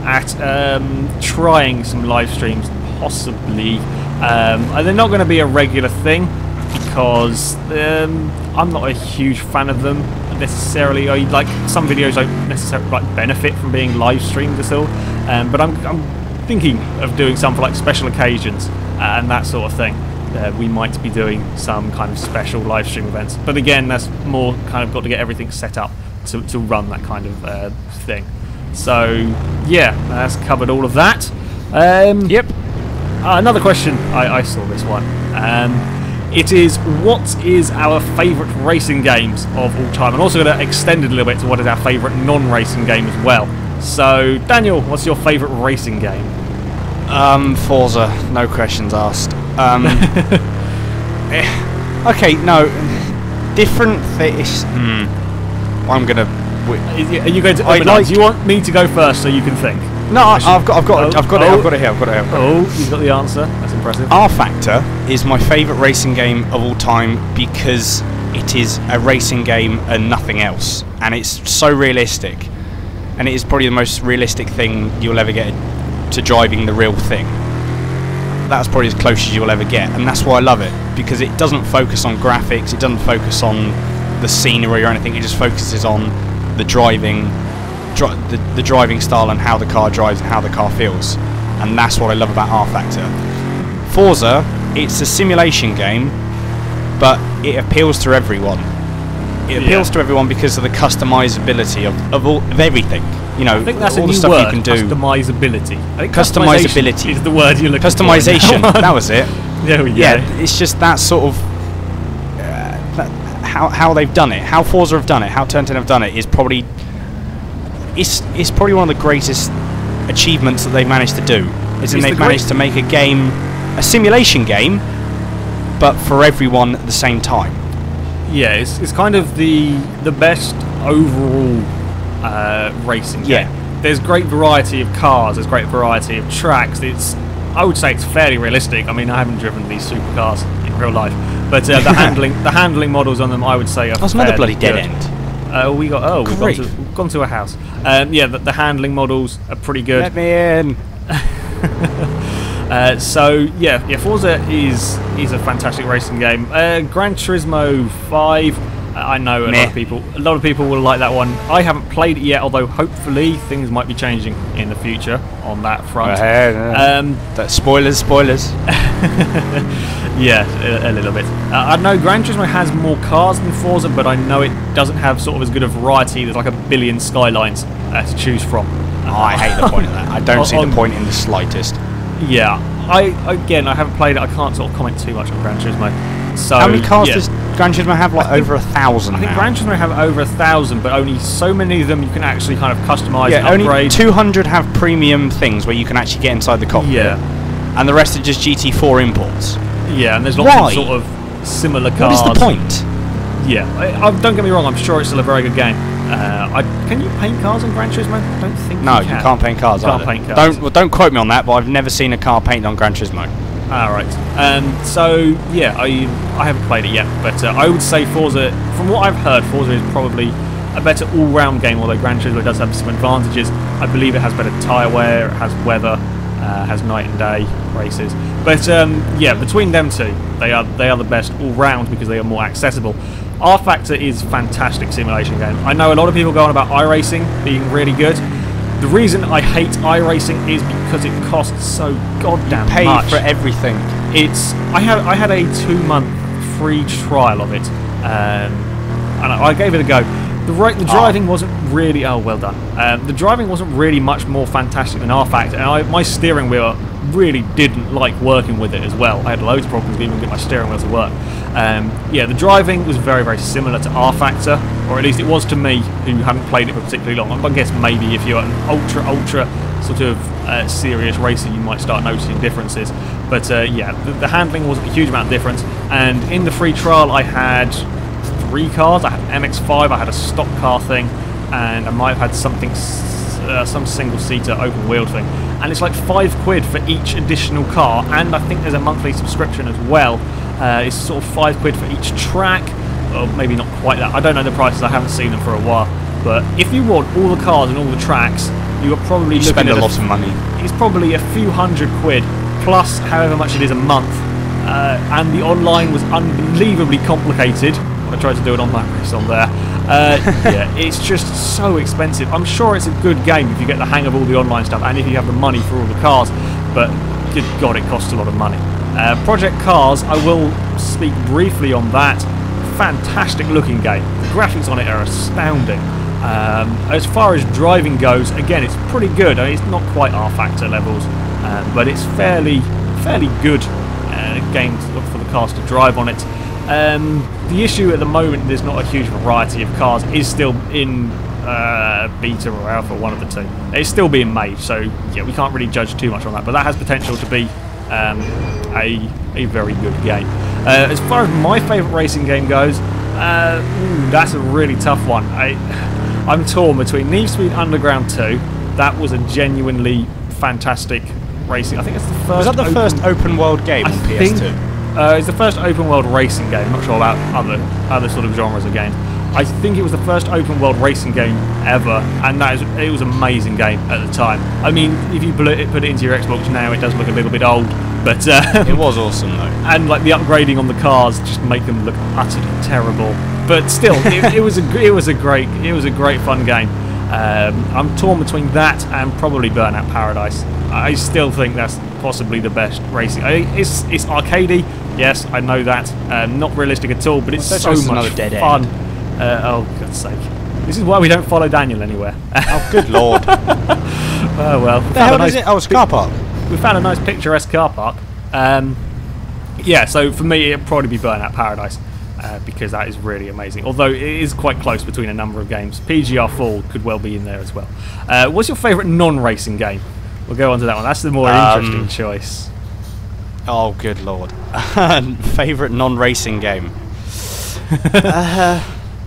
at um, trying some live streams, possibly. Um, and they're not going to be a regular thing because um, I'm not a huge fan of them necessarily. I like some videos don't necessarily like benefit from being live streamed at all. Um, but I'm, I'm thinking of doing some for like special occasions and that sort of thing. Uh, we might be doing some kind of special live stream events, but again, that's more kind of got to get everything set up to, to run that kind of uh, thing. So yeah, that's covered all of that. Um, Yep. uh, another question. I, I saw this one. Um, it is what is our favourite racing games of all time? And also going to extend it a little bit to what is our favourite non-racing game as well. So, Daniel, what's your favourite racing game? Um, Forza, no questions asked. Um, eh, okay, no, different things. Hmm. I'm gonna. Are you going to? I like- Do you want me to go first so you can think? No, I, I've got, I've got, Oh, I've got it, oh. I've got it here, I've got it here. Got it. Oh, you've got the answer. That's impressive. rFactor is my favourite racing game of all time because it is a racing game and nothing else, and it's so realistic, and it is probably the most realistic thing you'll ever get to driving the real thing. That's probably as close as you'll ever get, and that's why I love it because it doesn't focus on graphics, it doesn't focus on the scenery or anything. It just focuses on the driving, dri- the, the driving style and how the car drives and how the car feels, and that's what I love about rFactor. Forza, it's a simulation game, but it appeals to everyone. It appeals Yeah. to everyone because of the customizability of, of all of everything. You know, I think that's all a the new stuff word. you can do. Customizability. Customizability. is the word you're looking Customization. for. that was it. There we go. Yeah, it's just that sort of uh, that, how how they've done it, how Forza have done it, how Turn 10 have done it is probably it's it's probably one of the greatest achievements that they've managed to do. Is It's they've great- managed to make a game, a simulation game, but for everyone at the same time. Yeah, it's, it's kind of the the best overall uh, racing Yeah. game. There's great variety of cars. There's great variety of tracks. It's I would say it's fairly realistic. I mean, I haven't driven these supercars in real life, but uh, the handling the handling models on them, I would say, are That's another bloody dead good. end. Uh, we got oh, we've gone, Great. to, gone to a house. Um, yeah, the, the handling models are pretty good. Let me in. Uh, so yeah, yeah, Forza is is a fantastic racing game. Uh, Gran Turismo Five, I know a lot of people, a lot of people will like that one. I haven't played it yet, although hopefully things might be changing in the future on that front. Um, That spoilers, spoilers. yeah, a, a little bit. Uh, I know Gran Turismo has more cars than Forza, but I know it doesn't have sort of as good a variety. There's like a billion skylines uh, to choose from. Oh, I hate the point of that. I don't see the point in the slightest. Yeah, I again I haven't played it. I can't sort of comment too much on Gran Turismo. So How many cars yeah. does Gran Turismo have? Like think- over a thousand I think now. Gran Turismo have over a thousand, but only so many of them you can actually kind of customize yeah, and only upgrade. 200 have premium things where you can actually get inside the cockpit. yeah, And the rest are just GT4 imports. yeah, and there's lots Why? of sort of similar cars. What is the point? Yeah, I, I, don't get me wrong. I'm sure it's still a very good game. Uh, I, can you paint cars on Gran Turismo? I don't think No, you can. can't paint cars. Can't either. paint cars. Don't well, don't quote me on that, but I've never seen a car painted on Gran Turismo. All right. Um, so yeah, I I haven't played it yet, but uh, I would say Forza. From what I've heard, Forza is probably a better all-round game. Although Gran Turismo does have some advantages. I believe it has better tyre wear, it has weather, uh, has night and day races. But um, yeah, between them two, they are they are the best all-round because they are more accessible. rFactor is fantastic simulation game. I know a lot of people go on about iRacing being really good. The reason I hate iRacing is because it costs so goddamn Pay much. for everything. It's I had I had a two month free trial of it, um, and I, I gave it a go. The right, the driving wasn't really oh well done. Um, the driving wasn't really much more fantastic than rFactor, and I, my steering wheel really didn't like working with it as well. I had loads of problems even getting my steering wheel to work. Um, yeah, the driving was very very similar to rFactor, or at least it was to me who hadn't played it for particularly long. I guess maybe if you're an ultra ultra sort of uh, serious racer, you might start noticing differences. But uh, yeah, the, the handling wasn't a huge amount of difference. And in the free trial, I had three cars. I had an MX-5, I had a stock car thing, and I might have had something, uh, some single-seater open-wheeled thing. And it's like five quid for each additional car, and I think there's a monthly subscription as well. Uh, it's sort of five quid for each track, or maybe not quite that. I don't know the prices. I haven't seen them for a while. But if you want all the cars and all the tracks, you are probably You looking spend a lot of money. it's probably a few hundred quid plus however much it is a month. Uh, and the online was unbelievably complicated when I tried to do an online race on there. Uh, yeah, it's just so expensive. I'm sure it's a good game if you get the hang of all the online stuff and if you have the money for all the cars, but good God, it costs a lot of money. Uh, Project Cars, I will speak briefly on that. Fantastic looking game. The graphics on it are astounding. Um, as far as driving goes, again, it's pretty good. I mean, it's not quite rFactor levels, um, but it's fairly, fairly good uh, game for the cars to drive on it. Um, the issue at the moment, there's not a huge variety of cars. Is still in uh, beta or alpha, one of the two. It's still being made, so yeah, we can't really judge too much on that. But that has potential to be um, a a very good game. Uh, as far as my favourite racing game goes, uh, ooh, that's a really tough one. I, I'm torn between Need for Speed Underground 2. That was a genuinely fantastic racing. I think it's the first. Was that the open, first open world game I on think- PS2? Uh, it's the first open world racing game. I'm not sure about other other sort of genres of games. I think it was the first open world racing game ever, and that is it was an amazing game at the time. I mean, if you put it, put it into your Xbox now, it does look a little bit old, but uh, It was awesome though. and like the upgrading on the cars just make them look utterly terrible. But still, it, it was a it was a great it was a great fun game. Um, I'm torn between that and probably Burnout Paradise. I still think that's possibly the best racing. I, it's it's arcadey, yes, I know that. Um, not realistic at all, but it's Well, so that's much dead end. fun. Uh, oh God's sake! This is why we don't follow Daniel anywhere. Oh, good lord. oh well. we found a hell nice is it? Oh, it's car park. we found a nice picturesque car park. Um, yeah, so for me, it'd probably be Burnout Paradise uh, because that is really amazing. Although it is quite close between a number of games. PGR 4 could well be in there as well. Uh, what's your favourite non racing game? We'll go on to that one. That's the more Um, interesting choice. Oh, good lord. Favorite non-racing game?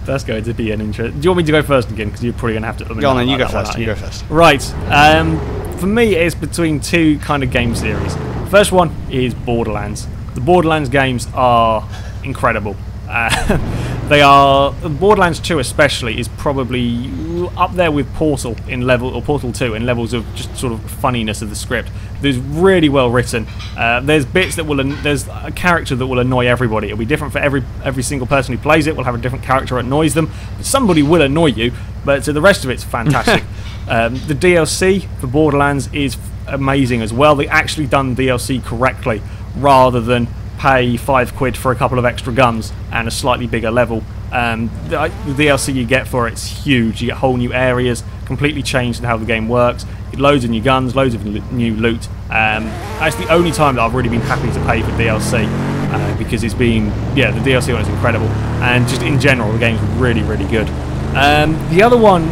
That's going to be an interest. Do you want me to go first again? Because you're probably going to have to. Go on then. You go one, first. aren't You go first. Right. Um, for me, it's between two kind of game series. First one is Borderlands. The Borderlands games are incredible. Uh, they are Borderlands 2 especially is probably up there with Portal in level or Portal 2 in levels of just sort of funniness of the script. There's really well written. Uh, there's bits that will there's a character that will annoy everybody. It'll be different for every every single person who plays it. Will have a different character that annoys them. Somebody will annoy you, but so the rest of it's fantastic. um, the DLC for Borderlands is amazing as well. They actually done DLC correctly rather than pay five quid for a couple of extra guns and a slightly bigger level. Um, the, the DLC you get for it's huge. You get whole new areas, completely changed in how the game works. Loads of new guns, loads of new loot. Um, that's the only time that I've really been happy to pay for DLC uh, because it's been yeah the DLC one is incredible and just in general the game's really really good. Um, the other one,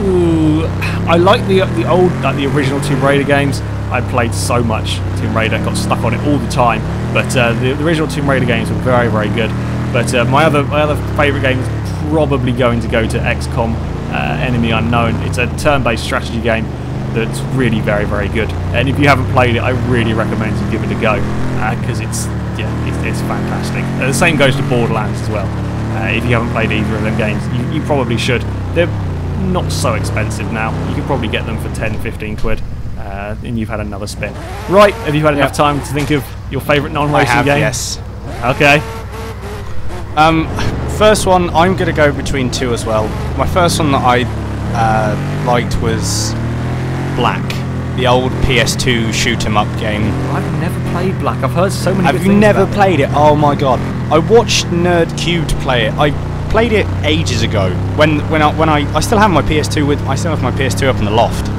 ooh, I like the the old like the original Tomb Raider games. I played so much Tomb Raider, got stuck on it all the time. But uh, the, the original Tomb Raider games were very very good. But uh, my other my other favourite game is probably going to go to XCOM uh, Enemy Unknown. It's a turn-based strategy game that's really very very good. And if you haven't played it, I really recommend you give it a go because it's yeah it's, it's fantastic. Uh, the same goes to Borderlands as well. Uh, if you haven't played either of them games, you, you probably should. They're not so expensive now. You can probably get them for 10, 15 quid. Uh, and you've had another spin. Right, have you had enough time to think of your favourite non-racing have, game? yes. Okay. Um, first one, I'm going to go between two as well. My first one that I uh, liked was Black, the old PS2 shoot 'em up game. I've never played Black. I've heard so many. Have good you never about it. played it? Oh my god! I watched Nerd Cubed play it. I played it ages ago. When when I when I I still have my PS2 with I still have my PS2 up in the loft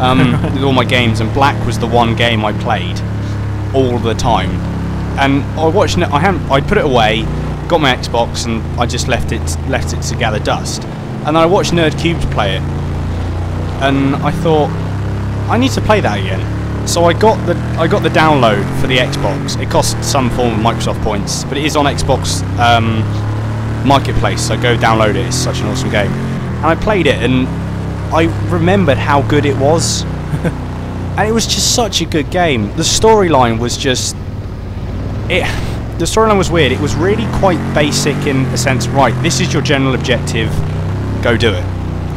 um, with all my games, and Black was the one game I played all the time. And I watched. it- I haven't. I put it away, got my Xbox, and I just left it left it to gather dust. And then I watched NerdCubed play it, and I thought I need to play that again. So I got the I got the download for the Xbox. It costs some form of Microsoft points, but it is on Xbox um, Marketplace. So go download it. It's such an awesome game. And I played it, and I remembered how good it was. and it was just such a good game. The storyline was just it. The storyline was weird. It was really quite basic in a sense. Right, this is your general objective. Go do it.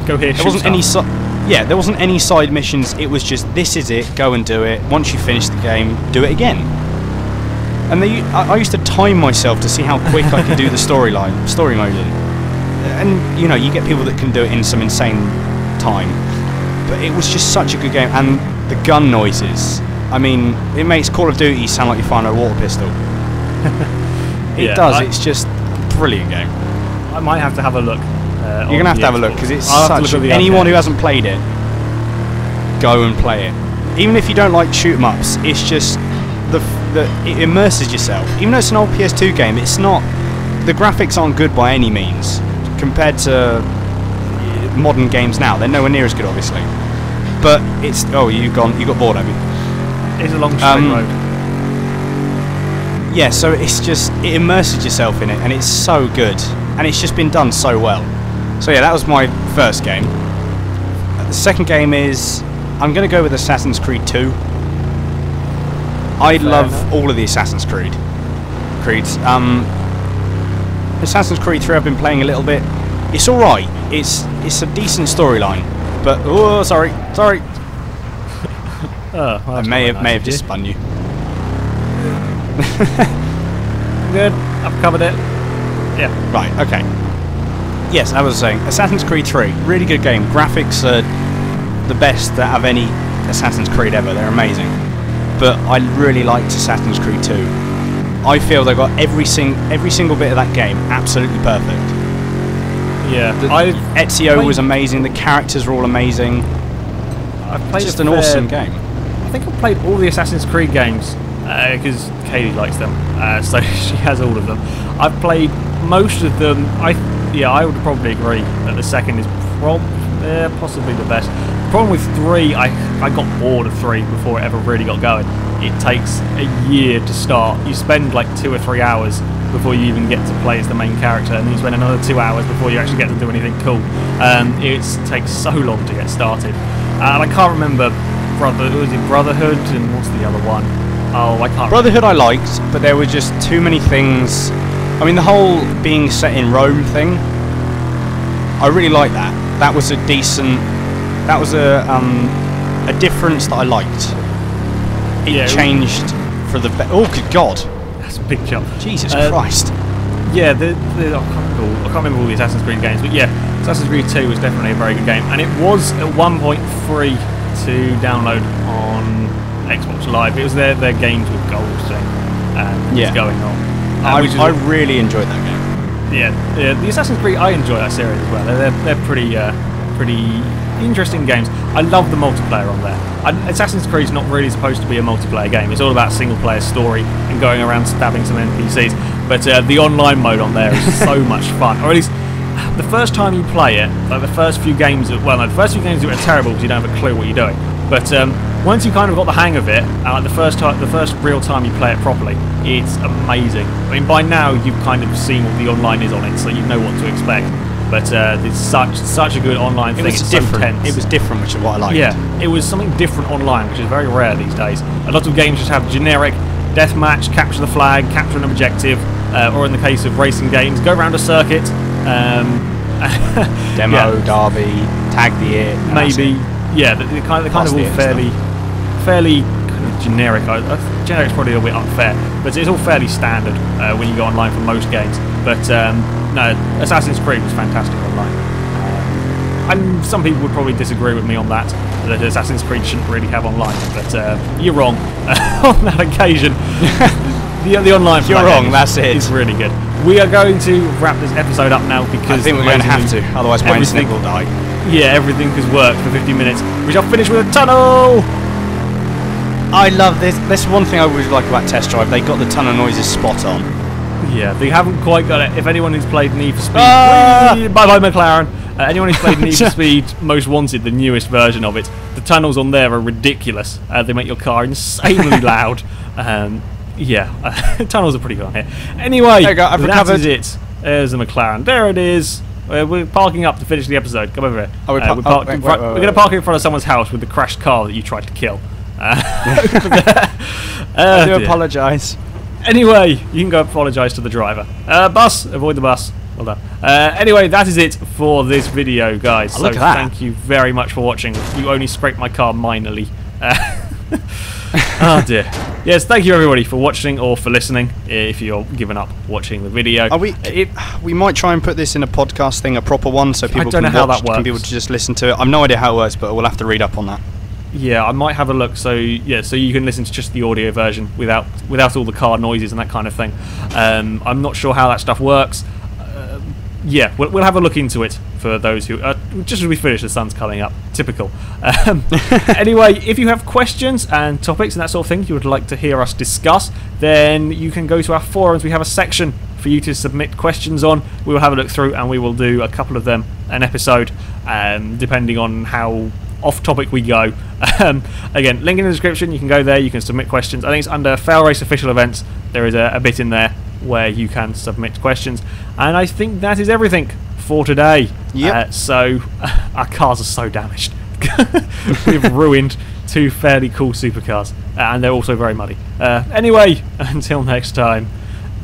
Go here. There wasn't any si- yeah, there wasn't any side missions. It was just this is it. Go and do it. Once you finish the game, do it again. And they, I, I used to time myself to see how quick I could do the storyline, story mode in. And you know, you get people that can do it in some insane time. But it was just such a good game, and the gun noises. I mean, it makes Call of Duty sound like you're firing a water pistol. it Yeah, does. I- it's just a brilliant game. I might have to have a look. Uh, You're gonna have to have a look because it's I'll such. anyone who hasn't played it, go and play it. Even if you don't like shoot 'em ups, it's just the the it immerses yourself. Even though it's an old PS2 game, it's not. The graphics aren't good by any means compared to modern games now. They're nowhere near as good, obviously. But it's oh you've gone you got bored, have you? It's a long straight Um, road. Yeah, so it's just it immerses yourself in it, and it's so good, and it's just been done so well. So yeah, that was my first game. The second game is I'm going to go with Assassin's Creed 2. I Fair love enough. all of the Assassin's Creed creeds. Um, Assassin's Creed 3 I've been playing a little bit. It's all right. It's it's a decent storyline, but oh sorry, sorry, Oh, well, I may have may have just spun you. Good. I've covered it. Yeah. Right, okay. Yes, I was saying, Assassin's Creed 3, really good game. Graphics are the best that of any Assassin's Creed ever. They're amazing. But I really liked Assassin's Creed 2. I feel they got every sing every single bit of that game absolutely perfect. Yeah. The, I Ezio played- was amazing. The characters were all amazing. I've played Just an fair- awesome game. I think I've played all the Assassin's Creed games because Katie likes them, uh, so she has all of them. I've played most of them. I yeah, I would probably agree that the second is prob uh, possibly the best. The problem with three, I I got bored of three before it ever really got going. It takes a year to start. You spend like two or three hours before you even get to play as the main character, and then you spend another two hours before you actually get to do anything cool. Um, it takes so long to get started, uh, and I can't remember brother was it Brotherhood and what's the other one? Oh, I can't. Brotherhood I liked, but there were just too many things. I mean, the whole being set in Rome thing, I really liked that. That was a decent. That was a um, a difference that I liked. It Yeah, changed for the. Be- oh, good God! That's a big jump. Jesus Uh, Christ! Yeah, the, the I, can't remember, all- I can't remember all the Assassin's Creed games, but yeah, Assassin's Creed 2 was definitely a very good game, and it was at one point free to download on Xbox Live. It was their their games with gold thing um, Yeah. was going on. uh, I, is- I really enjoyed that game. yeah, yeah, the Assassin's Creed. I enjoy that series as well. They're they're, they're pretty uh, pretty interesting games. I love the multiplayer on there. I, Creed is not really supposed to be a multiplayer game. It's all about single player story and going around stabbing some NPCs. But uh, the online mode on there is so much fun. Or at least the first time you play it, like the first few games. Well, no, the first few games are terrible because you don't have a clue what you're doing. But um, once you kind of got the hang of it, uh, like the first time, the first real time you play it properly, it's amazing. I mean, by now you've kind of seen what the online is on it, so you know what to expect. But uh, it's such such a good online thing. It was it's different. tense. it was different, which is what I liked. Yeah, it was something different online, which is very rare these days. A lot of games just have generic deathmatch, capture the flag, capture an objective, uh, or in the case of racing games, go around a circuit. Um, Demo, yeah, derby, tag the it. maybe. Yeah, the, the kind, the kind of all fairly, fairly kind of generic. I, I, generic's probably a bit unfair, but it's all fairly standard uh, when you go online for most games. But um, no, Assassin's Creed was fantastic online. Um, and some people would probably disagree with me on that, that Assassin's Creed shouldn't really have online, but uh, you're wrong on that occasion. the, the online You're wrong, that's it. it. is really good. We are going to wrap this episode up now because I think we're going to have to, otherwise my internet will die. yeah, everything has worked for 50 minutes. We shall finish with a tunnel! I love this. That's one thing I always like about Test Drive. They got the tunnel noises spot on. Yeah, they haven't quite got it. If anyone who's played Need for Speed, Ah! bye bye McLaren. Uh, anyone who's played Need for Speed Most Wanted, the newest version of it, the tunnels on there are ridiculous. Uh, they make your car insanely loud. Um, yeah, tunnels are pretty good on here. Anyway, There you go, I've that recovered. is it. There's the McLaren. There it is. Uh, we're parking up to finish the episode. Come over here. Oh, we're Uh, we're oh, wait, wait, wait, we're going to park in front of someone's house with the crashed car that you tried to kill. Uh, I oh do apologise. Anyway, you can go apologise to the driver. Uh, bus, avoid the bus. Well done. Uh, anyway, that is it for this video, guys. Oh, look so at that. thank you very much for watching. You only scraped my car minorly. Uh, oh dear. yes, thank you everybody for watching or for listening. If you're giving up watching the video, Are we? It, we might try and put this in a podcast thing, a proper one, so people don't can know how watch, that can people works. to just listen to it. I've no idea how it works, but we'll have to read up on that. Yeah, I might have a look. So yeah, so you can listen to just the audio version without without all the car noises and that kind of thing. Um, I'm not sure how that stuff works. Uh, yeah, we'll, we'll have a look into it for those who uh, just as we finish. The sun's coming up. Typical. Um, anyway, if you have questions and topics and that sort of thing you would like to hear us discuss, then you can go to our forums. We have a section for you to submit questions on. We will have a look through and we will do a couple of them an episode, um, depending on how off topic we go. Um, again, link in the description. You can go there. You can submit questions. I think it's under FailRace official events. There is a, a bit in there where you can submit questions, and I think that is everything for today. Yep. Uh, so our cars are so damaged. We've ruined two fairly cool supercars, uh, and they're also very muddy. Uh, anyway, until next time,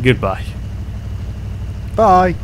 goodbye. Bye.